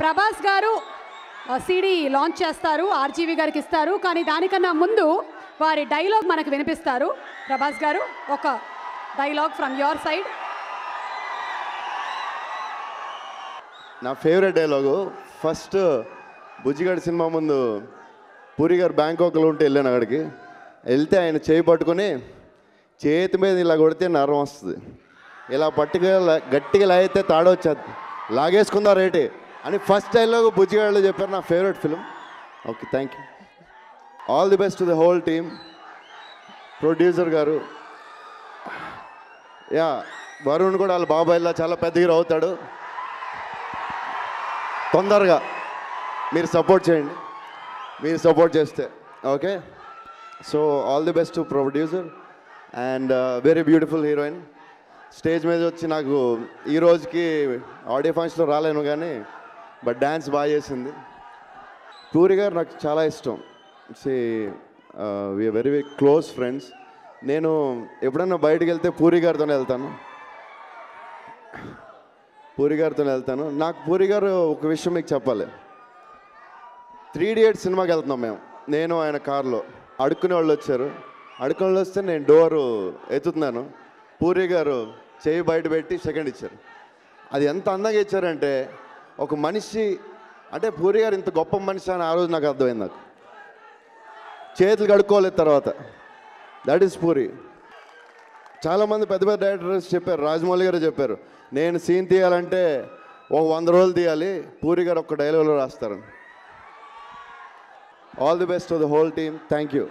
ప్రభాస్ గారు CD launch చేస్తారు RGV గారికి ఇస్తారు. కానీ దానికన్నా ముందు వారి డైలాగ్ మనకు వినిపిస్తారు. ప్రభాస్ గారు ఒక డైలాగ్ ఫ్రమ్ యువర్ సైడ్. నా ఫేవరెట్ డైలాగు ఫస్ట్ బుజ్జిగాడి సినిమా ముందు పూరి గారు బ్యాంకాక్లో ఉంటే వెళ్ళాను అక్కడికి. వెళ్తే ఆయన చేయి పట్టుకొని చేతి మీద ఇలా కొడితే నరం వస్తుంది. ఇలా పట్టుగా గట్టిగా లాగితే తాడొచ్చేది. లాగేసుకుందా రేటే? అని ఫస్ట్ డైలాగ్ బుజ్జిగాడిలో చెప్పారు నా favourite film okay thank you all the best to the whole team producer గారు. యా వరుణ్ కూడా వాళ్ళ బాబాయ్లా చాలా పెద్ద హీరో అవుతాడు. తొందరగా మీరు సపోర్ట్ చేయండి. మీరు సపోర్ట్ చేస్తే. Okay so all the best to producer and very beautiful heroine stage మీద వచ్చి నాకు ఈ రోజుకి ఆడియో ఫంక్షన్లో రాలేను కానీ బట్ డ్యాన్స్ బాగా చేసింది. పూరి గారు నాకు చాలా ఇష్టం. C V very very close friends నేను ఎప్పుడన్నా బయటకు వెళ్తే పూరి గారితోనే వెళ్తాను. పూరి గారితో వెళ్తాను. నాకు పూరి గారు ఒక విషయం మీకు చెప్పాలి. త్రీ ఇడియట్ సినిమాకి వెళ్తున్నాం మేము. నేను ఆయన కారులో. అడుక్కునే వాళ్ళు వచ్చారు. అడుక్కునే వాళ్ళు వస్తే నేను డోరు ఎత్తుతున్నాను. పూరి గారు చేయి బయట పెట్టి సెకండ్ ఇచ్చారు. అది ఎంత అందంగా ఇచ్చారంటే ఒక మనిషి అంటే పూరి గారు ఇంత గొప్ప మనిషి అని ఆ రోజు నాకు అర్థమైంది నాకు. చేతులు కడుక్కోలేదు తర్వాత. That is puri. చాలామంది పెద్ద పెద్ద డైరెక్టర్స్ చెప్పారు రాజమౌళి గారు చెప్పారు నేను సీన్ తీయాలంటే ఒక వంద రోజులు తీయాలి పూరి గారు ఒక డైలాగ్లో రాస్తారని all the best to the whole team thank you